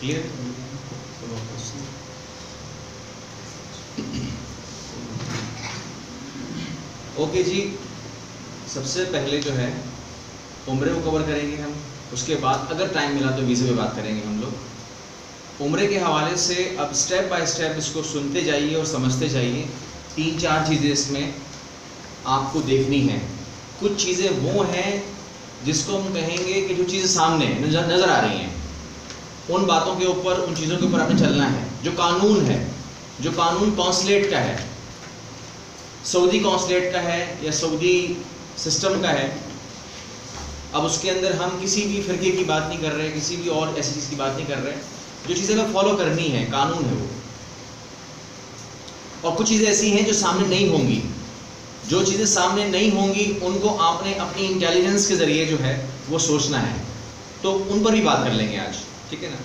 Clear okay जी, सबसे पहले जो है, उम्र को कवर करेंगे हम। उसके बाद अगर टाइम मिला तो वीज़े पे बात करेंगे हम लोग। उम्र के हवाले से अब स्टेप बाय स्टेप इसको सुनते जाइए और समझते जाइए। तीन चार चीज़ें इसमें आपको देखनी है। कुछ चीज़ें वो हैं जिसको हम कहेंगे कि जो चीज़ें सामने नज़र नज़र आ रही हैं। उन बातों के ऊपर, उन चीज़ों के ऊपर आपने चलना है, जो कानून है, जो कानून कौंसलेट का है। सऊदी कौंसलेट का है या सऊदी सिस्टम का है, अब उसके अंदर हम किसी भी फिरके की बात नहीं कर रहे, किसी भी और ऐसी चीज़ की बात नहीं कर रहे, जो चीज़ें हमें फॉलो करनी है, कानून है वो। और कुछ चीज़ें ऐसी हैं जो सामने नहीं होंगी। जो चीज़ें सामने नहीं होंगी, उनको आपने अपनी इंटेलिजेंस के ज़रिए जो है, वो सोचना है। तो उन पर भी बात कर लेंगे आज। ठीक है ना?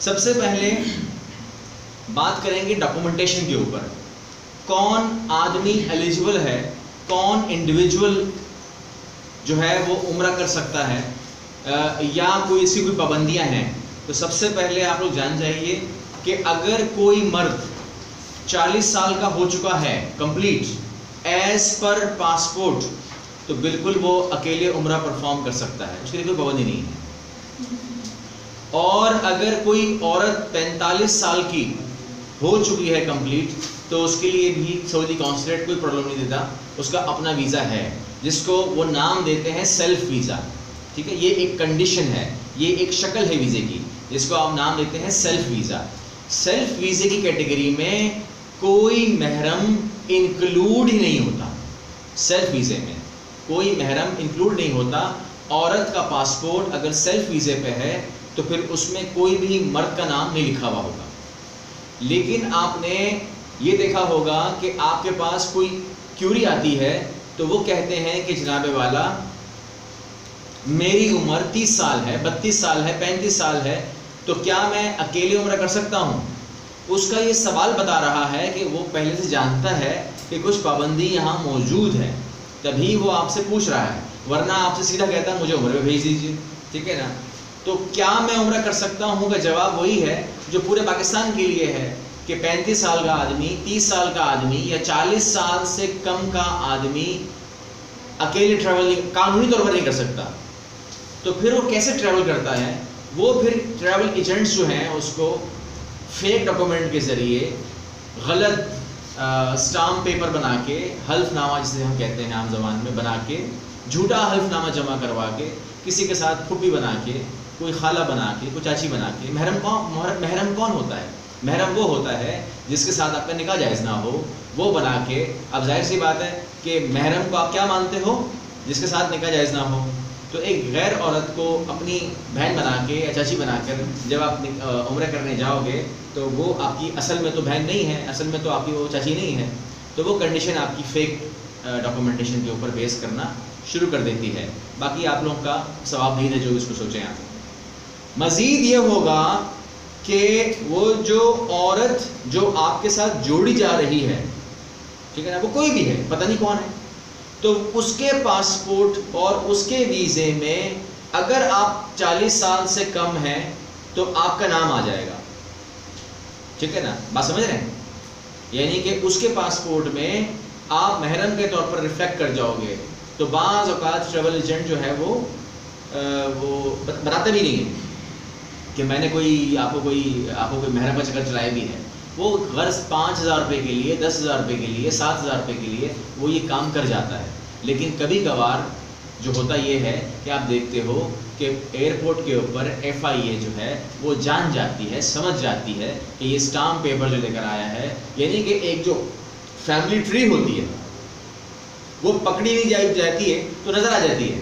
सबसे पहले बात करेंगे डॉक्यूमेंटेशन के ऊपर। कौन आदमी एलिजिबल है? कौन इंडिविजुअल जो है वो उम्र कर सकता है? या कोई इसकी कोई पाबंदियाँ हैं? तो सबसे पहले आप लोग जान जाइए कि अगर कोई मर्द 40 साल का हो चुका है कंप्लीट एज पर पासपोर्ट तो बिल्कुल वो अकेले उम्र परफॉर्म कर सकता है। उसके लिए कोई पाबंदी नहीं है। और अगर कोई औरत 45 साल की हो चुकी है कंप्लीट तो उसके लिए भी सऊदी कौंसलेट कोई प्रॉब्लम नहीं देता। उसका अपना वीज़ा है, जिसको वो नाम देते हैं सेल्फ वीज़ा ठीक है? ये एक कंडीशन है। ये एक शक्ल है वीज़े की, जिसको आप नाम देते हैं सेल्फ वीज़ा सेल्फ वीज़े की कैटेगरी में कोई महरम इंक्लूड ही नहीं होता। सेल्फ वीज़े में कोई महरम इंक्लूड नहीं होता। औरत का पासपोर्ट अगर सेल्फ वीज़े पे है तो फिर उसमें कोई भी मर्द का नाम नहीं लिखा हुआ होगा। लेकिन आपने ये देखा होगा कि आपके पास कोई क्यूरी आती है तो वो कहते हैं कि जनाब वाला, मेरी उम्र 30 साल है 32 साल है 35 साल है तो क्या मैं अकेले उम्र कर सकता हूँ? उसका ये सवाल बता रहा है कि वो पहले से जानता है कि कुछ पाबंदी यहाँ मौजूद है। तभी वो आपसे पूछ रहा है, वरना आपसे सीधा कहता है, मुझे उम्र में भेज दीजिए। ठीक है ना? तो क्या मैं उम्र कर सकता हूँ? का जवाब वही है, जो पूरे पाकिस्तान के लिए है कि 35 साल का आदमी 30 साल का आदमी या 40 साल से कम का आदमी अकेले ट्रैवल कानूनी तौर पर नहीं कर सकता। तो फिर वो कैसे ट्रैवल करता है? वो फिर ट्रैवल एजेंट्स जो हैं, उसको फेक डॉक्यूमेंट के ज़रिए गलत स्टाम्प पेपर बना के हल्फनामा जिसे हम कहते हैं आम जबान में बना के झूठा हल्फनामा जमा करवा के, किसी के साथ फुप्पी बना के कोई खाला बना के, कोई चाची बना के, महरम कौन महरम कौन होता है? महरम वो होता है जिसके साथ आपका निकाह जायज़ ना हो, वो बना के, अब ज़ाहिर सी बात है कि महरम को आप क्या मानते हो? जिसके साथ निकाह जायज़ ना हो। तो एक गैर औरत को अपनी बहन बना के या चाची बनाकर जब आप उम्र करने जाओगे तो वो आपकी असल में तो बहन नहीं है, असल में तो आपकी वो चाची नहीं है तो वो कंडीशन आपकी फेक डॉक्यूमेंटेशन के ऊपर बेस करना शुरू कर देती है। बाकी आप लोगों का सवाब नहीं है जो इसको सोचें आप। मज़ीद ये होगा कि वो जो औरत जो आपके साथ जोड़ी जा रही है ठीक है ना वो कोई भी है पता नहीं कौन है तो उसके पासपोर्ट और उसके वीज़े में अगर आप 40 साल से कम हैं तो आपका नाम आ जाएगा। ठीक है ना बात समझ रहे हैं? यानी कि उसके पासपोर्ट में आप महरम के तौर पर रिफ्लेक्ट कर जाओगे तो बाज़ अवत ट्रेवल एजेंट जो है वो आ, वो बताते भी नहीं है। कि मैंने कोई, आपको कोई आपको कोई महरम का चक्कर चलाया भी है। वो गर्ज पाँच हज़ार रुपये के लिए, दस हज़ार रुपये के लिए, सात हज़ार रुपये के लिए वो ये काम कर जाता है। लेकिन कभी कभार जो होता ये है कि आप देखते हो कि एयरपोर्ट के ऊपर एफ़ जो है, वो जान जाती है, समझ जाती है कि ये स्टाम्प पेपर जो लेकर आया है, यानी कि एक जो फैमिली ट्री होती है, वो पकड़ी नहीं जाती है तो नज़र आ जाती है।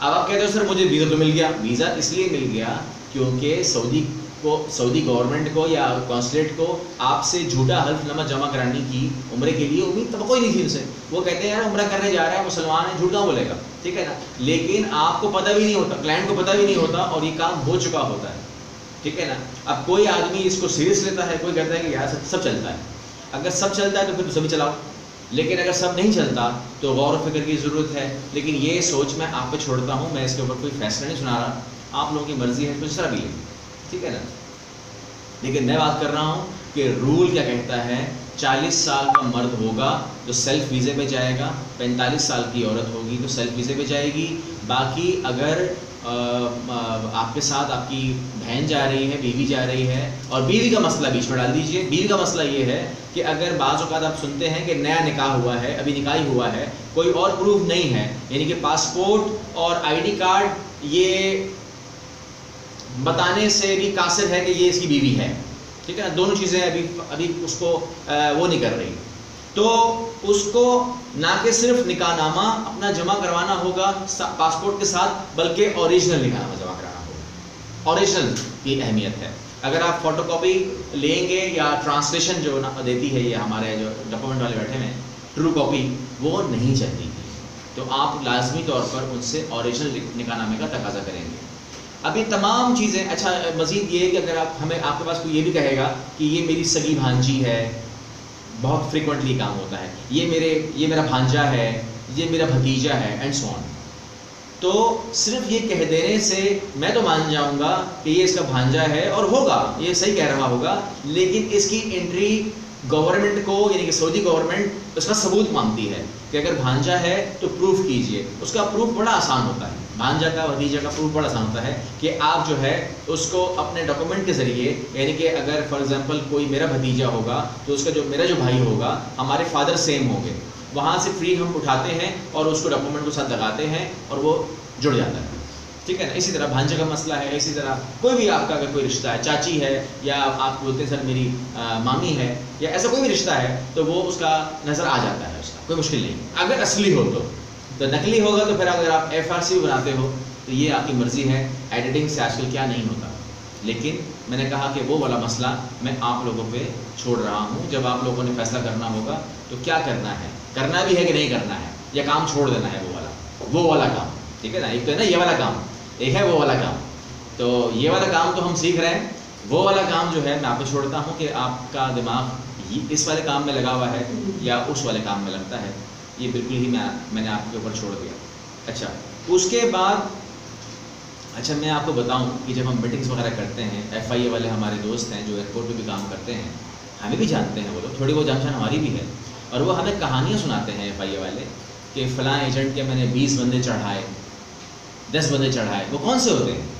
अब आप कहते हो, सर, मुझे वीज़ा तो मिल गया। वीज़ा इसलिए मिल गया क्योंकि सऊदी को, सऊदी गवर्नमेंट को या कौंसलेट को आपसे झूठा हल्फनामा जमा कराने की उम्र के लिए उम्मीद तो कोई नहीं थी उनसे। वो कहते हैं, यार, उम्र करने जा रहा है, मुसलमान है, झूठा बोलेगा? ठीक है ना? लेकिन आपको पता भी नहीं होता क्लाइंट को पता भी नहीं होता और ये काम हो चुका होता है। ठीक है ना? अब कोई आदमी इसको सीरियस लेता है, कोई कहता है कि, यार, सब सब चलता है। अगर सब चलता है तो फिर सभी चलाओ। लेकिन अगर सब नहीं चलता तो गौर व फ़िक्र की ज़रूरत है। लेकिन ये सोच मैं आप पे छोड़ता हूँ, मैं इसके ऊपर कोई फैसला नहीं सुना रहा। आप लोगों की मर्ज़ी है तो दूसरा भी ठीक है ना? लेकिन मैं बात कर रहा हूँ कि रूल क्या कहता है 40 साल का मर्द होगा तो सेल्फ वीज़े पे जाएगा 45 साल की औरत होगी तो सेल्फ वीज़े पे जाएगी। बाकी अगर आ, आ, आपके साथ आपकी बहन जा रही है बीवी जा रही है और बीवी का मसला बीच में डाल दीजिए। बीवी का मसला ये है कि अगर बाज़ आप सुनते हैं कि नया निकाह हुआ है अभी निकाह हुआ है कोई और प्रूफ नहीं है यानी कि पासपोर्ट और आईडी कार्ड ये बताने से भी कासिर है कि ये इसकी बीवी है। ठीक है? दोनों चीज़ें अभी अभी उसको आ, वो नहीं कर रही। तो उसको ना कि सिर्फ़ निकाहनामा अपना जमा करवाना होगा पासपोर्ट के साथ बल्कि ओरिजिनल निकाहनामा जमा कराना होगा। ओरिजिनल की अहमियत है। अगर आप फोटोकॉपी लेंगे या ट्रांसलेशन जो ना देती है ये हमारे जो डॉक्यूमेंट वाले बैठे हैं ट्रू कॉपी वो नहीं चलती तो आप लाजमी तौर पर उनसे ओरिजिनल निकाहनामे का तकाजा करेंगे। अभी तमाम चीज़ें अच्छा मज़ीद ये है कि अगर आप, हमें, आपके पास कोई ये भी कहेगा कि ये मेरी सगी भांजी है, बहुत फ्रिक्वेंटली काम होता है, ये मेरे, ये मेरा भांजा है, ये मेरा भतीजा है एंड सो ऑन तो सिर्फ़ ये कह देने से मैं तो मान जाऊँगा कि ये इसका भांजा है और होगा, ये सही कह रहा होगा, लेकिन इसकी एंट्री गवर्नमेंट को, यानी कि सऊदी गवर्नमेंट उसका सबूत मांगती है कि अगर भांजा है तो प्रूफ कीजिए। उसका प्रूफ बड़ा आसान होता है। भांजा का भतीजा का प्रूफ बड़ा आसान होता है कि आप जो है उसको अपने डॉक्यूमेंट के ज़रिए यानी कि अगर फॉर एग्जांपल कोई मेरा भतीजा होगा तो उसका जो मेरा जो भाई होगा हमारे फादर सेम होंगे। वहाँ से फ्री हम उठाते हैं और उसको डॉक्यूमेंट के साथ लगाते हैं और वो जुड़ जाता है। ठीक है ना? इसी तरह भांजे का मसला है इसी तरह कोई भी आपका अगर कोई रिश्ता है चाची है या आप बोलते हैं सर मेरी आ, मामी है या ऐसा कोई भी रिश्ता है तो वो उसका नज़र आ जाता है उसका कोई मुश्किल नहीं। अगर असली हो तो। तो नकली होगा तो फिर अगर आप एफ़ आर सी बनाते हो तो ये आपकी मर्ज़ी है एडिटिंग से आजकल क्या नहीं होता। लेकिन मैंने कहा कि वो वाला मसला मैं आप लोगों पे छोड़ रहा हूँ। जब आप लोगों ने फैसला करना होगा तो क्या करना है? करना भी है कि नहीं करना है? या काम छोड़ देना है वो वाला। वो वाला काम, ठीक है ना? एक तो है ना, ये वाला काम, एक है वो वाला काम। तो ये वाला काम तो हम सीख रहे हैं। वो वाला काम जो है, मैं आपको छोड़ता हूँ कि आपका दिमाग इस वाले काम में लगा हुआ है या उस वाले काम में लगता है। ये बिल्कुल ही मैं, मैंने आपके ऊपर छोड़ दिया। अच्छा उसके बाद अच्छा मैं आपको बताऊँ कि जब हम मीटिंग्स वगैरह करते हैं एफ़ वाले हमारे दोस्त हैं, जो एयरपोर्ट पे भी काम करते हैं, हमें भी जानते हैं वो लोग, थोड़ी बहुत जानशान हमारी भी है। और वो हमें कहानियाँ सुनाते हैं एफ़ वाले, कि फ़लाँ एजेंट के मैंने बीस बंदे चढ़ाए, दस बंदे चढ़ाए, वो कौन से होते हैं?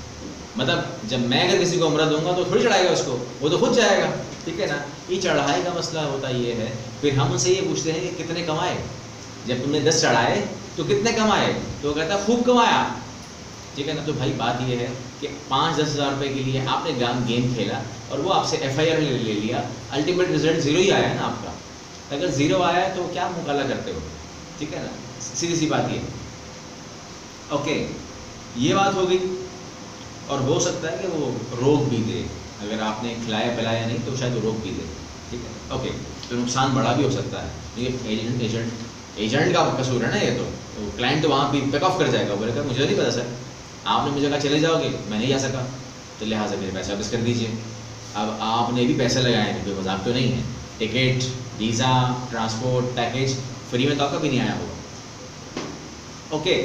मतलब जब मैं अगर किसी को उम्र दूँगा तो थोड़ी चढ़ाएगा उसको, वो तो खुद जाएगा ठीक है ना? ये चढ़ाई का मसला होता ये है, फिर हम उनसे ये पूछते हैं कि कितने कमाए? जब तुमने दस चढ़ाए तो कितने कमाए? तो वो कहता खूब कमाया। ठीक है ना? तो भाई बात ये है कि पाँच दस हज़ार रुपये के लिए आपने गाम गेम खेला और वो आपसे एफ़ आई आर ले, ले लिया। अल्टीमेट रिज़ल्ट ज़ीरो ही आया ना आपका। अगर ज़ीरो आया तो क्या मुकाला करते हो? ठीक है ना? सीधी सी बात ये। ओके ये बात हो गई। और हो सकता है कि वो रोक भी दे। अगर आपने खिलाया पिलाया नहीं तो शायद रोक भी दे। ठीक है? ओके तो नुकसान बड़ा भी हो सकता है। एजेंट एजेंट एजेंट का कसूर है ना ये तो, क्लाइंट तो वहाँ भी पैक ऑफ़ कर जाएगा। बोलेगा मुझे नहीं पता सर आपने मुझे कहा चले जाओगे? मैं नहीं जा सका। तो लिहाजा मेरे पैसे वापस कर दीजिए। अब आपने भी पैसे लगाए हैं कोई मज़ाक तो नहीं है। Ticket visa transport package free में तो आपका भी नहीं आया होगा। ओके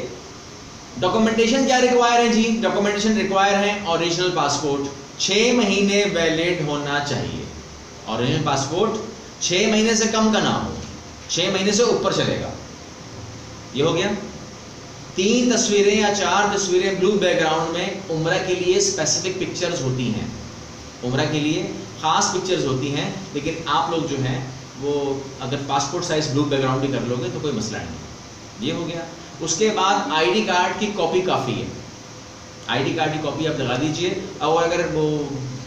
डॉक्यूमेंटेशन क्या रिक्वायर है जी? डॉक्यूमेंटेशन रिक्वायर है ओरिजिनल पासपोर्ट छः महीने वैलिड होना चाहिए। ओरिजिनल पासपोर्ट छः महीने से कम का ना हो। छह महीने से ऊपर चलेगा। ये हो गया। तीन तस्वीरें या चार तस्वीरें ब्लू बैकग्राउंड में उम्र के लिए स्पेसिफिक पिक्चर्स होती हैं। उम्र के लिए ख़ास पिक्चर्स होती हैं, लेकिन आप लोग जो हैं, वो अगर पासपोर्ट साइज़ ब्लू बैकग्राउंड भी कर लोगे तो कोई मसला नहीं ये हो गया। उसके बाद आईडी कार्ड की कॉपी काफ़ी है। आईडी कार्ड की कॉपी आप लगा दीजिए। और अगर वो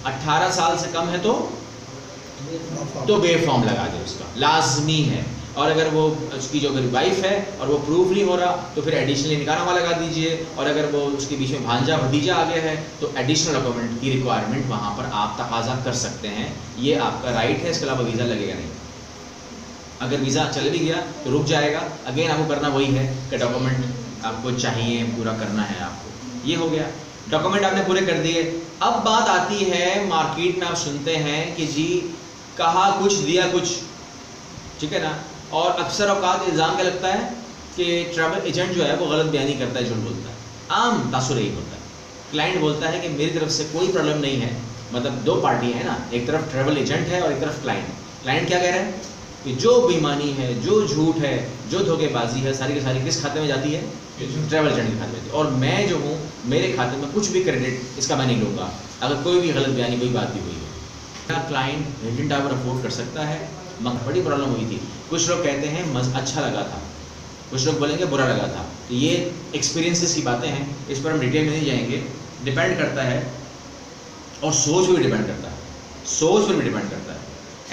18 साल से कम है तो तो बे फॉर्म लगा दे उसका। लाजमी है। और अगर वो उसकी जो अगर वाइफ है और वो प्रूफ नहीं हो रहा तो फिर एडिशनली निकाना लगा दीजिए। और अगर वो उसके बीच में भांजा भतीजा आ गया है तो एडिशनल डॉक्यूमेंट की रिक्वायरमेंट वहाँ पर आप तकाजा कर सकते हैं। ये आपका राइट है, इसके अलावा वीज़ा लगेगा नहीं। अगर वीज़ा चल भी गया तो रुक जाएगा। अगेन आपको करना वही है कि डॉक्यूमेंट आपको चाहिए, पूरा करना है आपको। ये हो गया। डॉक्यूमेंट आपने पूरे कर दिए। अब बात आती है मार्केट में आप सुनते हैं कि जी, कहा कुछ, दिया कुछ। ठीक है ना? और अक्सर अवकात इल्ज़ाम क्या लगता है कि ट्रैवल एजेंट जो है, वो गलत बयानी करता है, झूठ बोलता है। आम तासुर यही होता है। क्लाइंट बोलता है कि मेरी तरफ़ से कोई प्रॉब्लम नहीं है। मतलब दो पार्टी है ना, एक तरफ़ ट्रेवल एजेंट है और एक तरफ़ क्लाइंट क्लाइंट क्या कह रहा है? कि जो बेईमानी है, जो झूठ है, जो धोखेबाजी है, सारी की सारी किस खाते में जाती है? ट्रैवल एजेंट के खाते में और मैं जो हूँ, मेरे खाते में कुछ भी क्रेडिट इसका मैं नहीं लूँगा। अगर कोई भी गलत बयानी, कोई बात भी हुई है। क्या क्लाइंट हिल्टन टावर अफोर्ड कर सकता है? मगर बड़ी प्रॉब्लम हुई थी। कुछ लोग कहते हैं मज अच्छा लगा था। कुछ लोग बोलेंगे, बुरा लगा था। तो ये एक्सपीरियंसेस की बातें हैं, इस पर हम डिटेल में नहीं जाएँगे। डिपेंड करता है और सोच भी डिपेंड करता है। सोच पर भी डिपेंड करता है।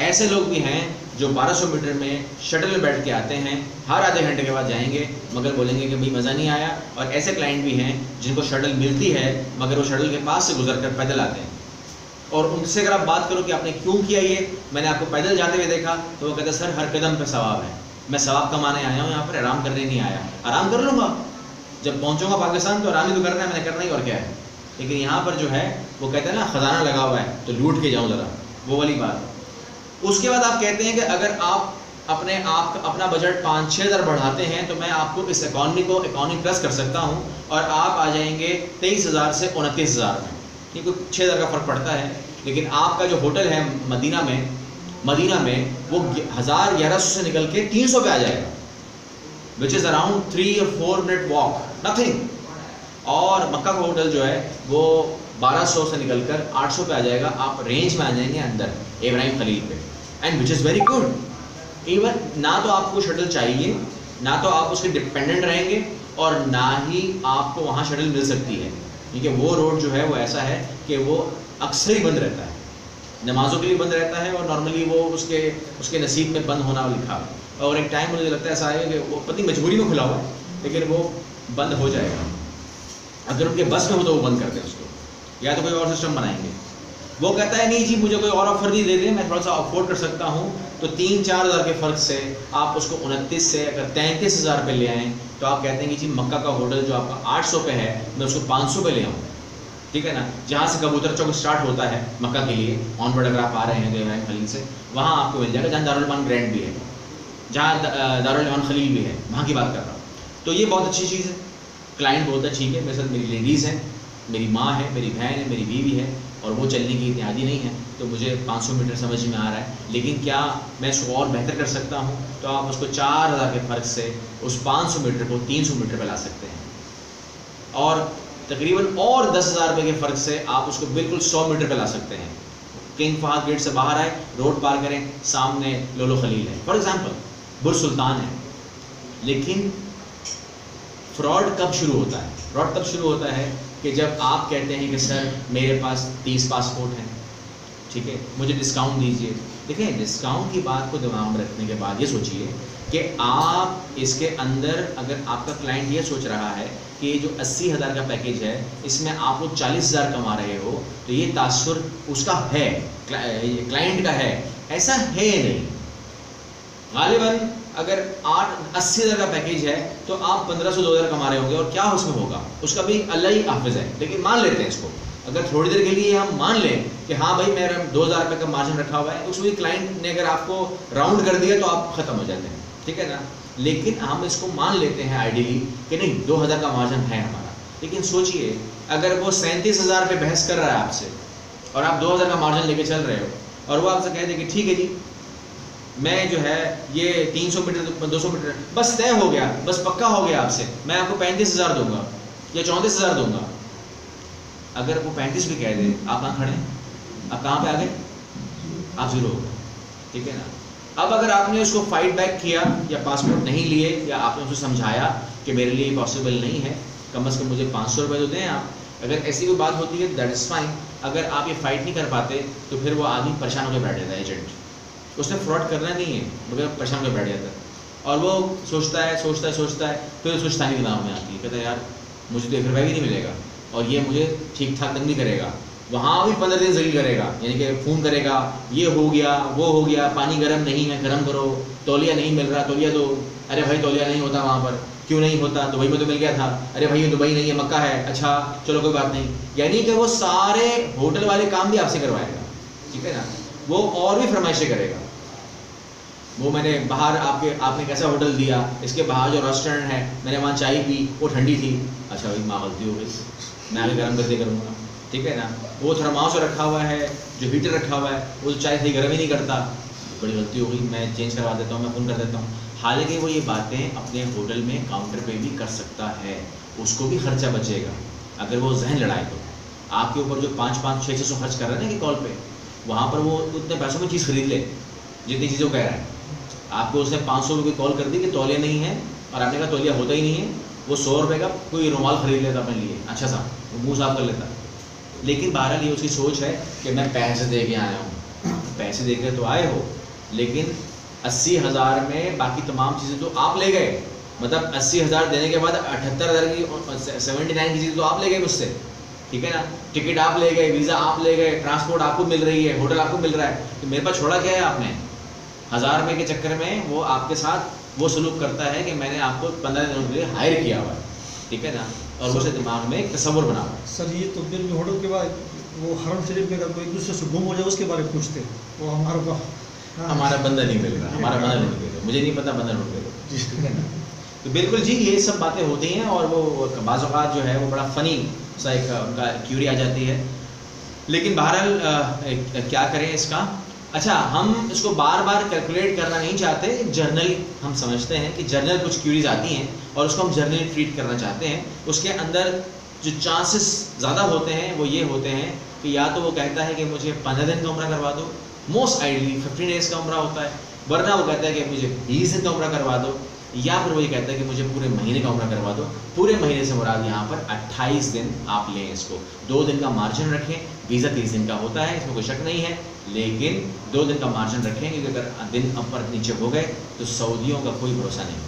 ऐसे लोग भी हैं जो 1200 मीटर में शटल में बैठ के आते हैं, हर आधे घंटे के बाद जाएँगे, मगर बोलेंगे कि, भाई, मज़ा नहीं आया। और ऐसे क्लाइंट भी हैं जिनको शटल मिलती है, मगर वो शटल के पास से गुजर कर पैदल आते हैं। और उनसे अगर आप बात करो कि आपने क्यों किया ये, मैंने आपको पैदल जाते हुए देखा तो वो कहते सर, हर कदम पे सवाब है। मैं सवाब कमाने आया हूँ यहाँ पर, आराम करने नहीं आया। आराम कर लूँगा? जब पहुँचूँगा पाकिस्तान तो आराम ही तो करना है, मैंने करना ही और क्या है? लेकिन यहाँ पर जो है, वो कहते हैं ना, ख़जाना लगा हुआ है तो लूट के जाऊँ ज़रा। वो वाली बात। उसके बाद आप कहते हैं कि अगर आप अपने आप, अपना बजट पाँच छः हज़ार बढ़ाते हैं तो मैं आपको इस इकॉनमी को इकॉनमी प्लस कर सकता हूँ और आप आ जाएँगे तेईस हज़ार से उनतीस हज़ार में। ये कोई छः हज़ार का फ़र्क पड़ता है। लेकिन आपका जो होटल है मदीना में मदीना में वो हज़ार ग्यारह सौ से निकल के तीन सौ पे आ जाएगा। विच इज़ अराउंड थ्री और फोर मिनट वॉक नथिंग और मक्का का होटल जो है, वो बारह सौ से निकल कर आठ सौ पे आ जाएगा। आप रेंज में आ जाएँगे अंदर इब्राहिम खलील पे। And which is very good even ना तो आपको शटल चाहिए, ना तो आप उसके डिपेंडेंट रहेंगे और ना ही आपको वहाँ शटल मिल सकती है। क्योंकि वो रोड जो है वो ऐसा है कि वो अक्सर ही बंद रहता है। नमाजों के लिए बंद रहता है और नॉर्मली वो उसके उसके नसीब में बंद होना लिखा और एक टाइम मुझे लगता है ऐसा है कि वो पति मजबूरी में खुला हुआ है, लेकिन वो बंद हो जाएगा। अगर उनके बस में हो तो वो बंद कर दें उसको। या तो कोई और सिस्टम बनाएँगे। वो कहता है, नहीं जी, मुझे कोई और ऑफ़र नहीं दे दे, मैं थोड़ा सा अफोर्ड कर सकता हूँ तो तीन चार हज़ार के फ़र्क से आप उसको उनतीस से अगर तैंतीस हज़ार पे ले आएँ तो आप कहते हैं कि जी मक्का का होटल जो आपका आठ सौ पे है, मैं उसको पाँच सौ पे ले आऊँ। ठीक है ना? जहाँ से कबूतर चौक स्टार्ट होता है मक्का के लिए ऑन अगर आप आ रहे हैं देवरान खलील से, वहाँ आपको मिल जाएगा, जहाँ दारुलमान ग्रैंड भी है, जहाँ दारुलमान खलील भी है, वहाँ की बात कर रहा हूँ। तो ये बहुत अच्छी चीज़ है। क्लाइंट है ठीक है, मेरे साथ मेरी लेडीज़ हैं, मेरी माँ है, मेरी बहन है, मेरी बीवी है, और वो चलने की इतनी आदि नहीं है। तो मुझे 500 मीटर समझ में आ रहा है। लेकिन क्या मैं इसको और बेहतर कर सकता हूँ? तो आप उसको चार हज़ार के फ़र्क से उस 500 मीटर को 300 मीटर पर ला सकते हैं। और तकरीबन और दस हज़ार रुपये के फ़र्क से आप उसको बिल्कुल सौ मीटर पर ला सकते हैं। किंग फहाद गेट से बाहर आए, रोड पार करें, सामने लोलो खलील है। फॉर एग्ज़ाम्पल बुर सुल्तान है। लेकिन फ्रॉड कब शुरू होता है? फ्रॉड कब शुरू होता है कि जब आप कहते हैं कि, सर, मेरे पास तीस पासपोर्ट हैं। ठीक है? मुझे डिस्काउंट दीजिए। देखिए डिस्काउंट की बात को दिमाग में रखने के बाद ये सोचिए कि आप इसके अंदर अगर आपका क्लाइंट ये सोच रहा है कि जो अस्सी हज़ार का पैकेज है, इसमें आप लोग चालीस हज़ार कमा रहे हो तो ये तासर उसका है क्लाइंट का है। ऐसा है नहीं। गालिबा, अगर आठ, अस्सी हज़ार का पैकेज है तो आप पंद्रह सौ, दो हज़ार कमा रहे होंगे और क्या उसमें होगा? उसका भी अल्लाह ही हाफिज है। लेकिन मान लेते हैं इसको। अगर थोड़ी देर के लिए हम मान लें कि हाँ भाई मेरा दो हज़ार रुपये का मार्जिन रखा हुआ है उसमें क्लाइंट ने अगर आपको राउंड कर दिया तो आप ख़त्म हो जाते हैं, ठीक है ना? लेकिन हम इसको मान लेते हैं आइडियली कि नहीं, दो हज़ार का मार्जिन है हमारा। लेकिन सोचिए, अगर वो सैंतीस हज़ार रुपये बहस कर रहा है आपसे और आप दो हज़ार का मार्जिन लेके चल रहे हो और वो आपसे कह दे कि ठीक है जी, मैं जो है ये 300 मीटर 200 मीटर, बस तय हो गया, बस पक्का हो गया आपसे, मैं आपको पैंतीस हज़ार दूँगा या चौंतीस हज़ार दूँगा। अगर वो पैंतीस भी कह दे, आप कहाँ खड़े आप कहाँ पे आ गए? आप ज़ीरो हो गए। ठीक है ना? अब अगर आपने उसको फाइट बैक किया या पासपोर्ट नहीं लिए या आपने उसको समझाया कि मेरे लिए पॉसिबल नहीं है, कम अज़ कम मुझे पाँच सौ रुपये तो दें आप। अगर ऐसी कोई बात होती है दैट इज़ फाइन अगर आप ये फाइट नहीं कर पाते तो फिर वो आदमी परेशान होकर बैठ जाता है एजेंट उसने फ्रॉड करना नहीं है, मगर परेशान कर बैठ जाता है। और वो सोचता है सोचता है सोचता है, फिर सोचता शैतानी दिमाग में आती है। कहता है, यार, मुझे तो एक रुपया भी नहीं मिलेगा। और ये मुझे ठीक ठाक तक नहीं करेगा। वहाँ भी पंद्रह दिन जलील करेगा। यानी कि फ़ोन करेगा, ये हो गया, वो हो गया, पानी गर्म नहीं है, गर्म करो, तौलिया नहीं मिल रहा, तौलिया तो अरे भाई तौलिया नहीं होता वहाँ पर, क्यों नहीं होता? दुबई में तो मिल गया था। अरे भाई ये दुबई नहीं है, मक्का है अच्छा चलो कोई बात नहीं। यानी कि वो सारे होटल वाले काम भी आपसे करवाएगा, ठीक है ना? वो और भी फरमाइशें करेगा। वो मैंने बाहर आपके, आपने कैसा होटल दिया, इसके बाहर जो रेस्टोरेंट है, मैंने वहाँ चाय पी, वो ठंडी थी। अच्छा भाई, माँ गलती हो गई। मैं गर्म करके करूँगा। ठीक है ना? वो थर्मास रखा हुआ है, जो हीटर रखा हुआ है, वो चाय सही गर्म ही नहीं करता। बड़ी गलती हो गई, मैं चेंज करवा देता हूँ, मैं फ़ोन कर देता हूँ। हालाँकि वो ये बातें अपने होटल में काउंटर पे भी कर सकता है, उसको भी खर्चा बचेगा, अगर वो जहन लड़ाए तो आपके ऊपर जो पाँच पाँच छः छः सौ खर्च कर रहे हैं ना कि कॉल पे, वहाँ पर वो उतने पैसों में चीज़ खरीद ले, जितनी चीज़ों कह रहा है। आपको उसने पाँच सौ रुपये कॉल कर दी कि तौलिया नहीं है, और आपने कहा तौलिया होता ही नहीं है, वो सौ रुपये का कोई रुमाल खरीद लेता अपने लिए। अच्छा सा। वो मुँह साफ़ कर लेता। लेकिन बहरहाल ये उसकी सोच है कि मैं पैसे दे के आया हूँ। पैसे दे के तो आए हो, लेकिन अस्सी हज़ार में बाकी तमाम चीज़ें तो आप ले गए। मतलब अस्सी हज़ार देने के बाद अठहत्तर हज़ार की सेवेंटी नाइन की चीज़ें तो आप ले गए मुझसे। ठीक है ना? टिकट आप ले गए, वीज़ा आप ले गए, ट्रांसपोर्ट आपको मिल रही है, होटल आपको मिल रहा है। तो मेरे पास छोड़ा क्या है आपने? हज़ार रुपये के चक्कर में वो आपके साथ वो सलूक करता है कि मैंने आपको पंद्रह दिनों के लिए हायर किया हुआ है। ठीक है ना? और उसे दिमाग में एक तस्वर बना सर ये तो फिर भी होटल के बाद वो हरम शरीफ में अगर कोई दूसरे से गुम हो जाए उसके बारे में पूछते हैं। वो हमारे हाँ। हमारा बंदा नहीं मिल रहा हमारा बंदा नहीं मिल रहा। मुझे नहीं पता बंदा है ना तो बिल्कुल जी ये सब बातें होती हैं और वो बाज़ अवत जो है वो बड़ा फ़नी सा एक उनका क्यूरी आ जाती है। लेकिन बहरहाल क्या करें इसका? अच्छा हम इसको बार बार कैलकुलेट करना नहीं चाहते। जर्नल हम समझते हैं कि जर्नल कुछ क्यूरीज आती हैं और उसको हम जर्नल ट्रीट करना चाहते हैं। उसके अंदर जो चांसेस ज़्यादा होते हैं, वो ये होते हैं कि या तो वो कहता है कि मुझे पंद्रह दिन का उम्र करवा दो। मोस्ट आइडली फिफ्टीन डेज़ का उम्र होता है। वरना वो कहता है कि मुझे बीस दिन का उम्र करवा दो। या फिर वो ये कहता है कि मुझे पूरे महीने का उम्र करवा दो। पूरे महीने से मुराद यहाँ पर 28 दिन आप लें इसको। दो दिन का मार्जिन रखें। वीज़ा तीस दिन का होता है, इसमें कोई शक नहीं है। लेकिन दो दिन का मार्जिन रखें क्योंकि अगर दिन ऊपर नीचे हो गए तो सऊदियों का कोई भरोसा नहीं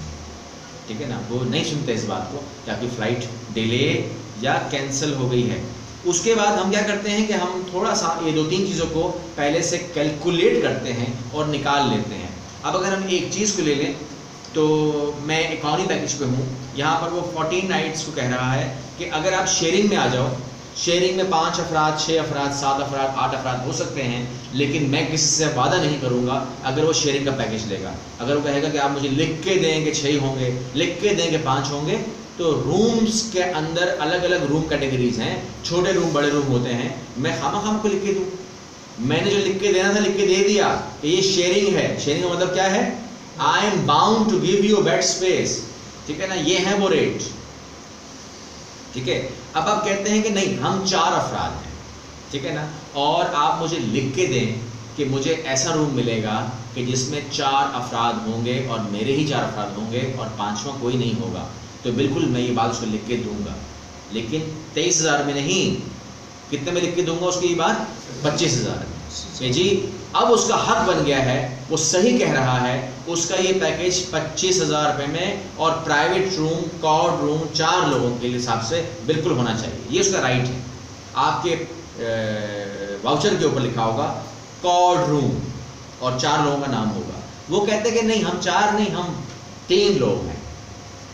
ठीक है ना? वो नहीं सुनते इस बात को कि आपकी फ़्लाइट डिले या कैंसिल हो गई है। उसके बाद हम क्या करते हैं कि हम थोड़ा सा ये दो तीन चीज़ों को पहले से कैलकुलेट करते हैं और निकाल लेते हैं। अब अगर हम एक चीज़ को ले लें तो मैं इकॉनमी पैकेज पे हूँ। यहाँ पर वो फोर्टीन नाइट्स को कह रहा है कि अगर आप शेयरिंग में आ जाओ शेयरिंग में पाँच अफराद छः अफराद, सात अफराद, आठ अफराद हो सकते हैं, लेकिन मैं किसी से वादा नहीं करूँगा अगर वो शेयरिंग का पैकेज लेगा। अगर वो कहेगा कि आप मुझे लिख के देंगे छः होंगे, लिख के देंगे पाँच होंगे तो रूम्स के अंदर अलग अलग रूम कैटेगरीज हैं, छोटे रूम बड़े रूम होते हैं, मैं खामा खाम को लिख के दूँ। मैंने जो लिख के देना था, लिख के दे दिया ये शेयरिंग है। शेयरिंग का मतलब क्या है? I am bound to give you bed space ठीक है ना? ये है वो रेट ठीक है? अब आप कहते हैं कि नहीं हम चार अफराद हैं ठीक है ना? और आप मुझे लिख के दें कि मुझे ऐसा रूम मिलेगा कि जिसमें चार अफराद होंगे और मेरे ही चार अफराद होंगे और पांचवा कोई नहीं होगा। तो बिल्कुल मैं ये बात उसको लिख के दूँगा। लेकिन तेईस हज़ार में नहीं कितने में लिख के दूँगा उसकी ये बात? पच्चीस हज़ार में। जी अब उसका हक बन गया है, वो सही कह रहा है, उसका ये पैकेज पच्चीस हज़ार रुपये में और प्राइवेट रूम कॉर्ड रूम चार लोगों के हिसाब से बिल्कुल होना चाहिए। ये उसका राइट है। आपके वाउचर के ऊपर लिखा होगा कॉर्ड रूम और चार लोगों का नाम होगा। वो कहते हैं कि नहीं, हम चार नहीं, हम तीन लोग हैं।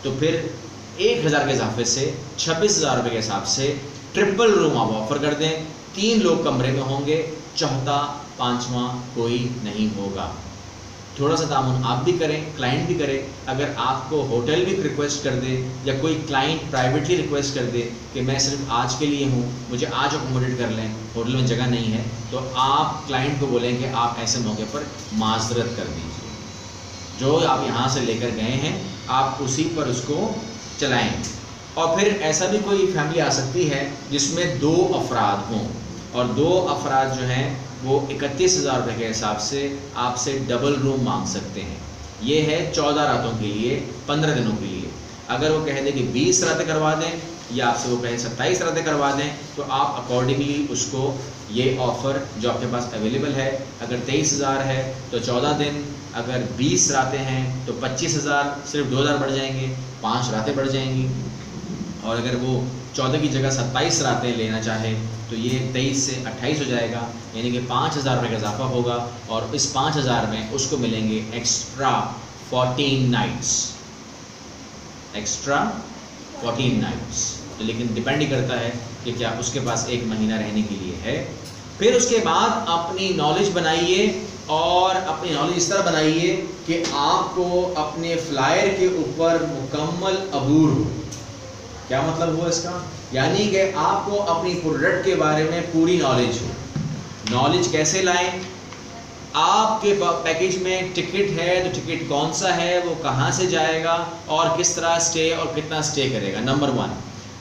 तो फिर एक हज़ार के इजाफे से, छब्बीस हज़ार रुपये के हिसाब से ट्रिपल रूम आप ऑफ़र कर दें। तीन लोग कमरे में होंगे, चौथा पांचवा कोई नहीं होगा। थोड़ा सा तामुन आप भी करें क्लाइंट भी करें। अगर आपको होटल भी रिक्वेस्ट कर दे या कोई क्लाइंट प्राइवेटली रिक्वेस्ट कर दे कि मैं सिर्फ़ आज के लिए हूँ, मुझे आज अकोमोडेट कर लें होटल में जगह नहीं है तो आप क्लाइंट को बोलें कि आप ऐसे मौके पर माजरत कर दीजिए। जो आप यहाँ से लेकर गए हैं, आप उसी पर उसको चलाएँ। और फिर ऐसा भी कोई फैमिली आ सकती है जिसमें दो अफराद हों। और दो अफराद जो हैं वो इकतीस हज़ार रुपये के हिसाब से आपसे डबल रूम मांग सकते हैं। ये है चौदह रातों के लिए, पंद्रह दिनों के लिए। अगर वो कह दें कि बीस रातें करवा दें या आपसे वो कहें सत्ताईस रातें करवा दें तो आप अकॉर्डिंगली उसको ये ऑफ़र जो आपके पास अवेलेबल है, अगर तेईस हज़ार है तो चौदह दिन। अगर बीस रातें हैं तो पच्चीस हज़ार, सिर्फ़ दो हज़ार बढ़ जाएँगे, पाँच रातें बढ़ जाएँगी। और अगर वो चौदह की जगह सत्ताईस रातें लेना चाहे तो ये तेईस से अट्ठाईस हो जाएगा, यानी कि पाँच हज़ार रुपये का इजाफा होगा, और इस पाँच हज़ार में उसको मिलेंगे extra fourteen nights extra fourteen nights तो लेकिन डिपेंड ही करता है कि क्या उसके पास एक महीना रहने के लिए है। फिर उसके बाद अपनी नॉलेज बनाइए, और अपनी नॉलेज इस तरह बनाइए कि आपको अपने फ्लायर के ऊपर मुकम्मल अबूर हो। क्या मतलब हुआ इसका? यानी कि आपको अपनी प्रोडक्ट के बारे में पूरी नॉलेज हो। नॉलेज कैसे लाएँ? आपके पैकेज में टिकट है तो टिकट कौन सा है, वो कहाँ से जाएगा, और किस तरह स्टे और कितना स्टे करेगा? नंबर वन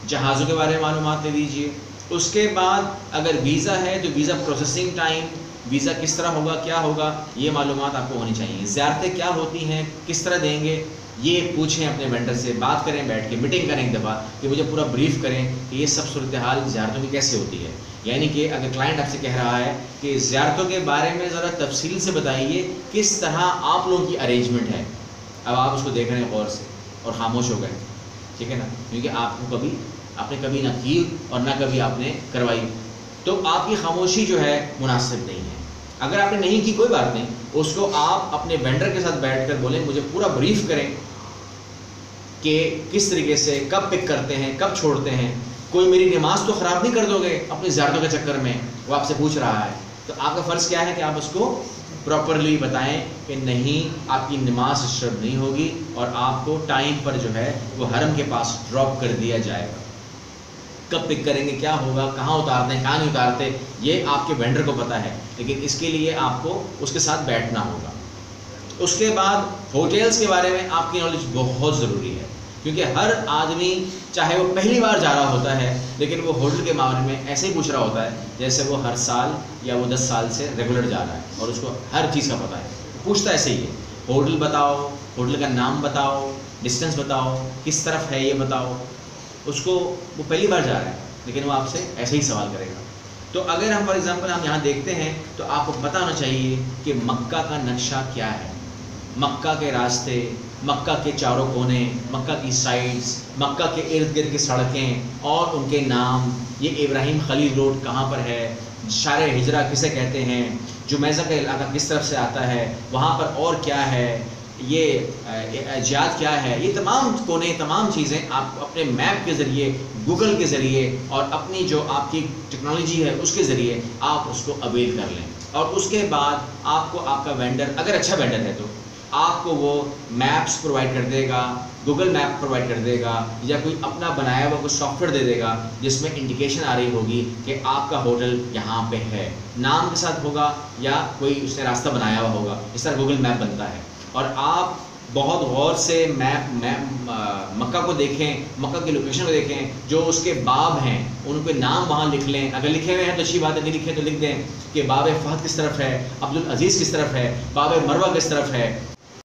जहाज़ों के बारे में मालूम दे दीजिए। उसके बाद अगर वीज़ा है तो वीज़ा प्रोसेसिंग टाइम वीज़ा किस तरह होगा, क्या होगा, ये मालूम आपको होनी चाहिए। ज़्यारतें क्या होती हैं, किस तरह देंगे? ये पूछें अपने वेंडर से, बात करें, बैठ के मीटिंग करें एक दफ़ा कि मुझे पूरा ब्रीफ करें कि ये सब सूरत हाल ज़्यारतों की कैसे होती है। यानी कि अगर क्लाइंट आपसे कह रहा है कि ज़्यारतों के बारे में ज़रा तफसील से बताइए किस तरह आप लोगों की अरेंजमेंट है। अब आप उसको देख रहे हैं गौर से और खामोश हो गए। ठीक है ना? क्योंकि आपको कभी, आपने कभी ना की और ना कभी आपने करवाई। तो आपकी खामोशी जो है मुनासिब नहीं है। अगर आपने नहीं की, कोई बात नहीं। उसको आप अपने वेंडर के साथ बैठ कर बोलें, मुझे पूरा ब्रीफ करें कि किस तरीके से, कब पिक करते हैं, कब छोड़ते हैं। कोई मेरी नमाज़ तो ख़राब नहीं कर दोगे अपनी ज़्यारतों के चक्कर में, वो आपसे पूछ रहा है। तो आपका फ़र्ज़ क्या है कि आप उसको प्रॉपरली बताएँ कि नहीं, आपकी नमाज़ डिस्टर्ब नहीं होगी और आपको टाइम पर जो है, वो हरम के पास ड्रॉप कर दिया जाएगा। कब पिक करेंगे, क्या होगा, कहाँ उतारते हैं, कहाँ नहीं उतारते, ये आपके वेंडर को पता है। लेकिन इसके लिए आपको उसके साथ बैठना होगा। उसके बाद होटल्स के बारे में आपकी नॉलेज बहुत ज़रूरी है। क्योंकि हर आदमी, चाहे वो पहली बार जा रहा होता है, लेकिन वो होटल के मामले में ऐसे ही पूछ रहा होता है, जैसे वो हर साल या वो दस साल से रेगुलर जा रहा है, और उसको हर चीज़ का पता है। पूछता ऐसे ही है होटल बताओ होटल का नाम बताओ डिस्टेंस बताओ, किस तरफ़ है ये बताओ? उसको, वो पहली बार जा रहा है, लेकिन वो आपसे ऐसे ही सवाल करेगा। तो अगर हम फॉर एग्ज़ाम्पल हम यहाँ देखते हैं तो आपको पता होना चाहिए कि मक्का का नक्शा क्या है। मक्का के रास्ते, मक्का के चारों कोने, मक्का की साइड्स मक्का के इर्द गिर्द की सड़कें, और उनके नाम। ये इब्राहिम खलील रोड कहाँ पर है? शार हिजरा किसे कहते हैं? जुमैज़ा का इलाका किस तरफ़ से आता है? वहाँ पर और क्या है? ये एजाद क्या है? ये तमाम कोने, तमाम चीज़ें आप अपने मैप के ज़रिए, गूगल के ज़रिए और अपनी जो आपकी टेक्नोलॉजी है उसके ज़रिए आप उसको अवेल कर लें। और उसके बाद आपको आपका वेंडर, अगर अच्छा वेंडर है तो आपको वो मैप्स प्रोवाइड कर देगा, गूगल मैप प्रोवाइड कर देगा, या कोई अपना बनाया हुआ कोई सॉफ्टवेयर दे देगा, जिसमें इंडिकेशन आ रही होगी कि आपका होटल यहाँ पे है। नाम के साथ होगा या कोई उसने रास्ता बनाया हुआ होगा। इस तरह गूगल मैप बनता है। और आप बहुत गौर से मैप मैप मक्का को देखें, मक्का की लोकेशन को देखें, जो उसके बाब हैं, उनके नाम वहाँ लिख लें। अगर लिखे हुए हैं तो अच्छी बात है, नहीं लिखे तो लिख दें कि बाब फ़हद किस तरफ़ है, अब्दुल अज़ीज़ किस तरफ़ है, बाब मरवा किस तरफ़ है।